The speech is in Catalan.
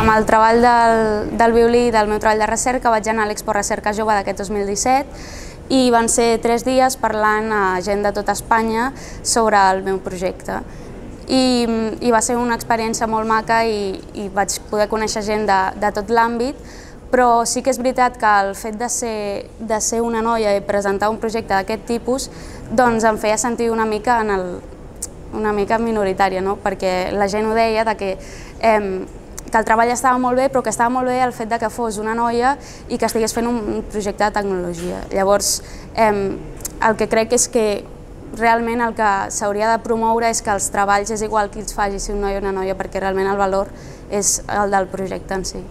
Amb el treball del, del violí i del meu treball de recerca vaig anar a l'Expo Recerca Jove d'aquest 2017 i van ser tres dies parlant a gent de tota Espanya sobre el meu projecte. I, i va ser una experiència molt maca i, i vaig poder conèixer gent de, de tot l'àmbit, però sí que és veritat que el fet de ser, de ser una noia i presentar un projecte d'aquest tipus doncs em feia sentir una mica en el, una mica minoritària, no? perquè la gent ho deia de que eh, que el treball estava molt bé, però que estava molt bé el fet de que fos una noia i que estigués fent un projecte de tecnologia. Llavors, eh, el que crec és que realment el que s'hauria de promoure és que els treballs és igual qui els faci, si un noi o una noia, perquè realment el valor és el del projecte en si.